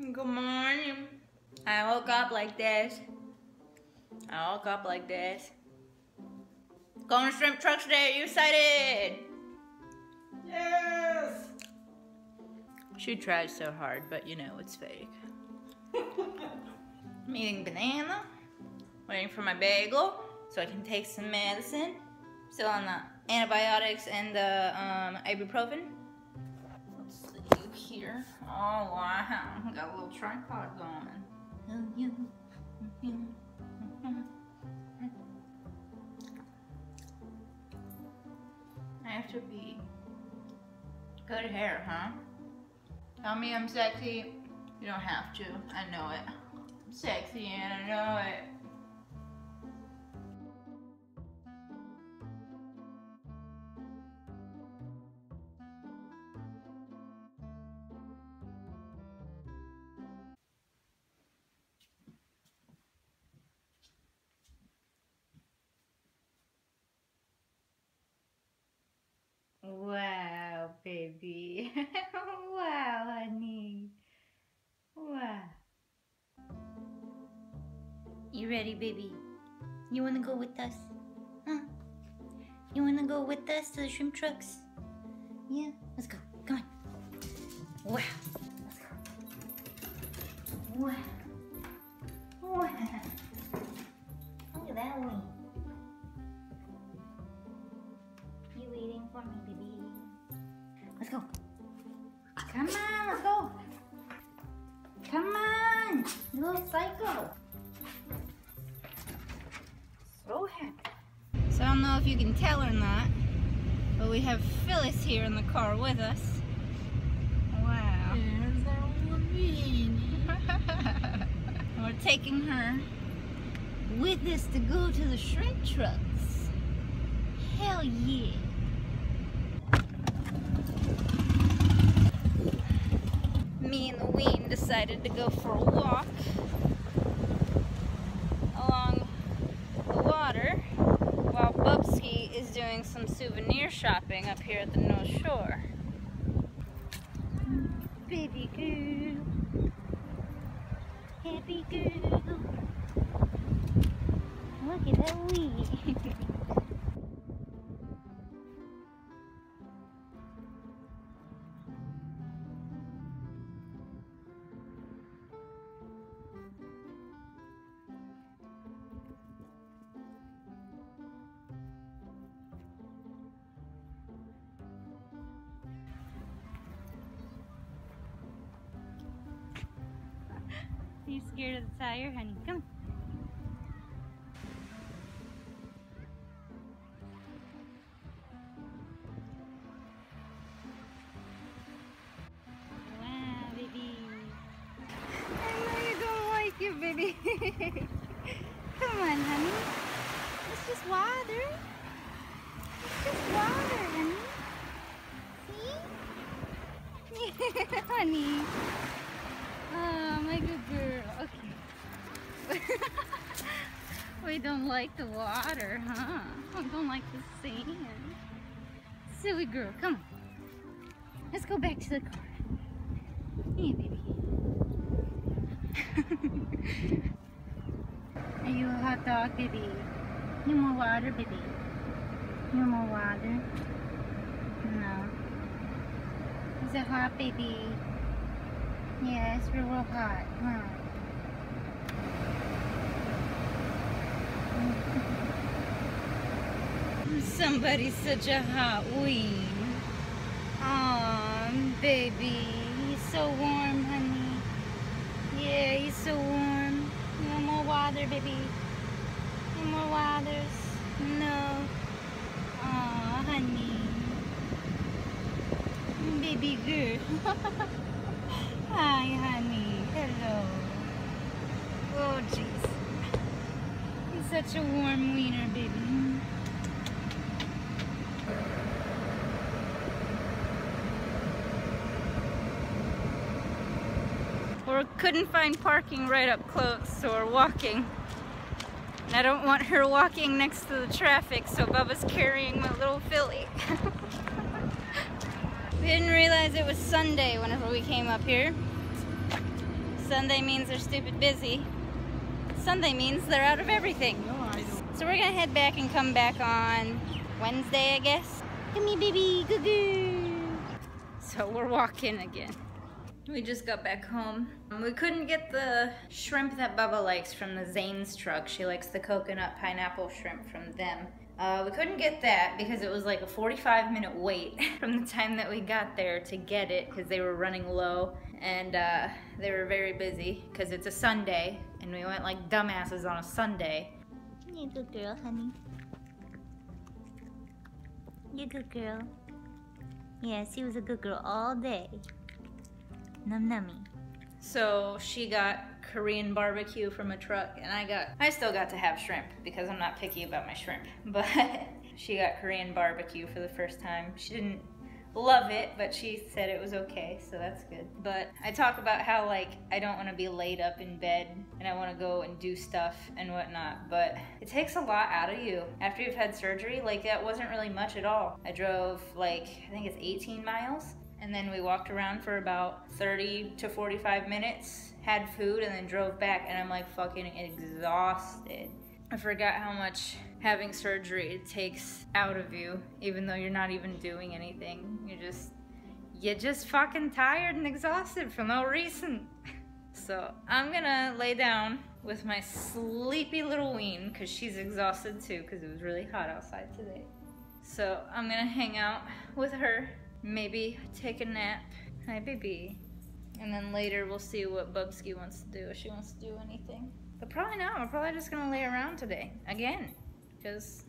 Good morning. I woke up like this. I woke up like this. Going to shrimp truck today. Are you excited? Yes! She tries so hard, but you know it's fake. I'm eating banana, waiting for my bagel so I can take some medicine. Still on the antibiotics and the um, ibuprofen. Here. Oh wow, got a little tripod going. I have to be good hair, huh? Tell me I'm sexy. You don't have to. I know it. I'm sexy and I know it. Ready, baby? You wanna go with us? Huh? You wanna go with us to the shrimp trucks? Yeah? Let's go. Come on. Wow. Let's go. Wow. Wow. Look at that wing. You waiting for me, baby? Let's go. Come on, let's go. Come on, you little psycho. You can tell or not, but we have Phyllis here in the car with us. Wow. There's that woman. We're taking her with us to go to the shrimp trucks. Hell yeah. Me and the Ween decided to go for a walk along the water while Bubsky is doing some souvenir shopping up here at the North Shore. Baby girl. Happy. Look at that wee. you scared of the tire, honey? Come. Wow, baby. I know you don't like baby. Come on, honey. It's just water. It's just water, honey. See? honey. Oh, my good girl. Okay. We don't like the water, huh? We don't like the sand. Silly girl, come on. Let's go back to the car. Hey, baby. Are you a hot dog, baby? You more water, baby? You more water? No. Is it hot, baby? Yeah, it's real, real hot, huh? Somebody's such a hot ween. Aw, baby. He's so warm, honey. Yeah, he's so warm. No more water, baby? No more waters? No. Aw, honey. Baby girl. Hi, honey. Hello. Oh, jeez. Such a warm wiener, baby. We couldn't find parking right up close, so we're walking. And I don't want her walking next to the traffic, so Bubba's carrying my little Philly. we didn't realize it was Sunday whenever we came up here. Sunday means they're stupid busy. Sunday means they're out of everything. No. So we're gonna head back and come back on Wednesday, I guess. Come here, baby. Goo goo. So we're walking again. We just got back home. We couldn't get the shrimp that Bubba likes from the Zane's truck. She likes the coconut pineapple shrimp from them. Uh, we couldn't get that because it was like a 45 minute wait from the time that we got there to get it because they were running low and uh, they were very busy because it's a Sunday and we went like dumbasses on a Sunday. You good girl, honey. You good girl. Yes, she was a good girl all day. Num nummy. So she got Korean barbecue from a truck, and I got, I still got to have shrimp because I'm not picky about my shrimp. But she got Korean barbecue for the first time. She didn't love it, but she said it was okay, so that's good. But I talk about how like I don't want to be laid up in bed and I want to go and do stuff and whatnot, but it takes a lot out of you after you've had surgery. Like that wasn't really much at all. I drove like I think it's 18 miles and then we walked around for about 30 to 45 minutes, had food, and then drove back. And I'm like fucking exhausted. I forgot how much having surgery takes out of you, even though you're not even doing anything. You're just, you're just fucking tired and exhausted for no reason. So I'm gonna lay down with my sleepy little ween because she's exhausted too because it was really hot outside today. So I'm gonna hang out with her maybe take a nap. Hi, baby. And then later we'll see what Bubsky wants to do, if she wants to do anything. But probably not. We're probably just gonna lay around today. Again. Because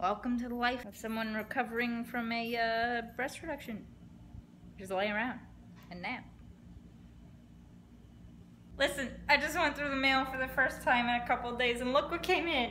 welcome to the life of someone recovering from a uh, breast reduction. Just lay around and nap. Listen, I just went through the mail for the first time in a couple days and look what came in.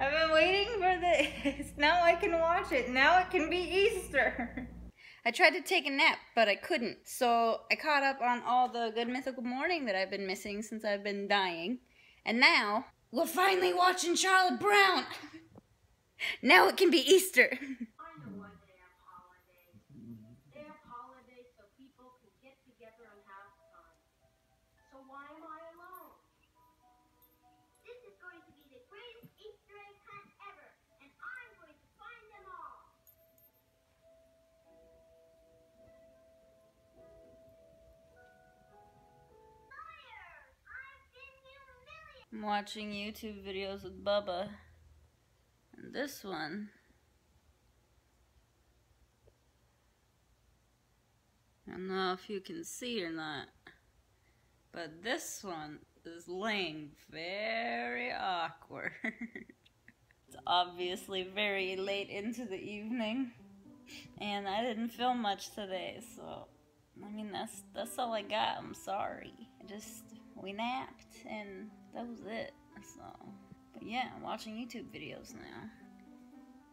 I've been waiting for this. Now I can watch it. Now it can be Easter. I tried to take a nap, but I couldn't. So I caught up on all the good mythical morning that I've been missing since I've been dying. And now we're finally watching Charlie Brown. now it can be Easter. I'm watching YouTube videos with Bubba. And this one. I don't know if you can see or not. But this one is laying very awkward. it's obviously very late into the evening. And I didn't film much today, so I mean that's that's all I got. I'm sorry. I just we napped and that was it. So but yeah, I'm watching YouTube videos now.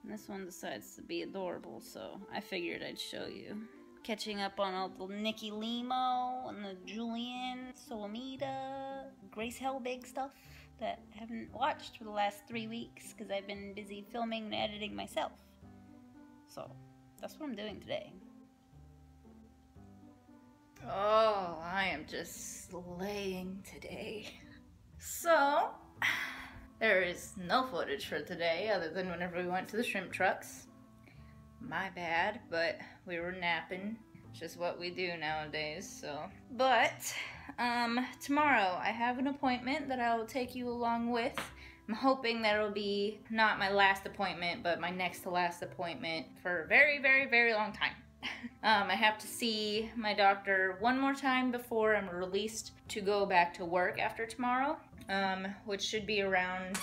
And this one decides to be adorable, so I figured I'd show you. Catching up on all the Nikki Limo and the Julian Solomita, Grace Helbig stuff that I haven't watched for the last three weeks because I've been busy filming and editing myself. So that's what I'm doing today. Oh, I am just slaying today. So, there is no footage for today other than whenever we went to the shrimp trucks. My bad, but we were napping. It's just what we do nowadays, so. But, um, tomorrow I have an appointment that I will take you along with. I'm hoping that it'll be not my last appointment, but my next to last appointment for a very, very, very long time. Um, I have to see my doctor one more time before I'm released to go back to work after tomorrow, um, which should be around.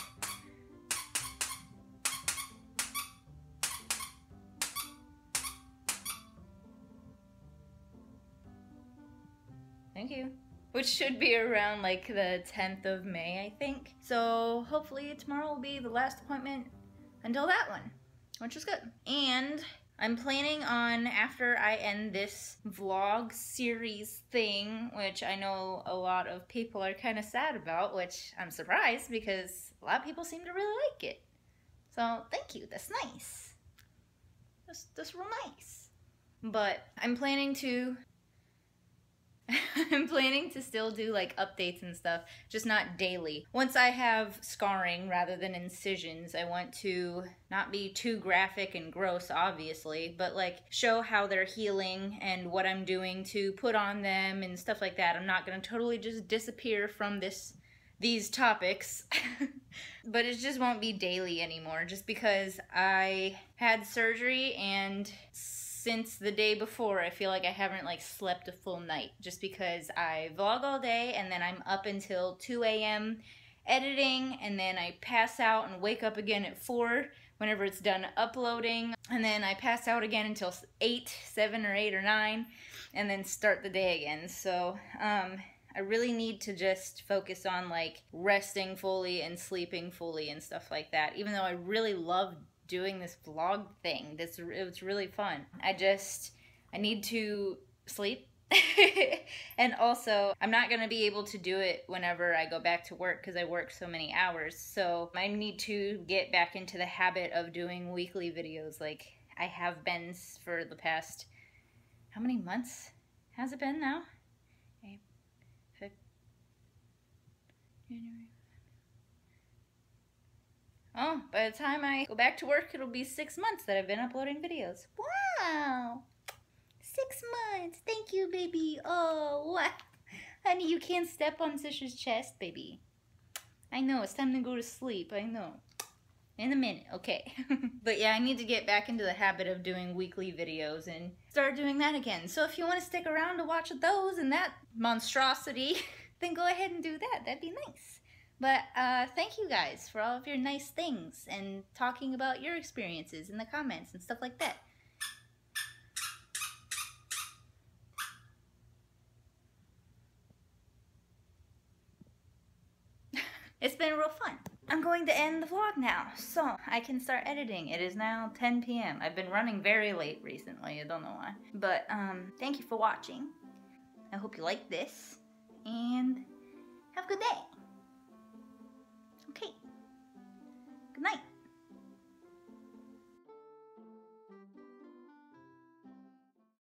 Thank you. Which should be around like the 10th of May, I think. So hopefully tomorrow will be the last appointment until that one, which is good. And I'm planning on, after I end this vlog series thing, which I know a lot of people are kind of sad about, which I'm surprised because a lot of people seem to really like it. So thank you, that's nice. That's, that's real nice. But I'm planning to I'm planning to still do like updates and stuff, just not daily. Once I have scarring rather than incisions, I want to not be too graphic and gross, obviously, but like show how they're healing and what I'm doing to put on them and stuff like that. I'm not gonna totally just disappear from this these topics, but it just won't be daily anymore just because I had surgery and since the day before, I feel like I haven't like slept a full night just because I vlog all day and then I'm up until 2 a.m. editing and then I pass out and wake up again at 4 whenever it's done uploading and then I pass out again until 8, 7 or 8 or 9 and then start the day again. So, um, I really need to just focus on like resting fully and sleeping fully and stuff like that. Even though I really love doing this vlog thing. This it's really fun. I just I need to sleep. and also, I'm not going to be able to do it whenever I go back to work because I work so many hours. So, I need to get back into the habit of doing weekly videos like I have been for the past how many months has it been now? January, Oh, by the time I go back to work, it'll be six months that I've been uploading videos. Wow! Six months. Thank you, baby. Oh, what? Honey, you can't step on Sisha's chest, baby. I know, it's time to go to sleep. I know. In a minute, okay. but yeah, I need to get back into the habit of doing weekly videos and start doing that again. So if you want to stick around to watch those and that monstrosity, then go ahead and do that. That'd be nice. But uh, thank you guys for all of your nice things and talking about your experiences in the comments and stuff like that. it's been real fun. I'm going to end the vlog now, so I can start editing. It is now 10 p.m. I've been running very late recently, I don't know why. But um, thank you for watching. I hope you like this, and have a good day. Night.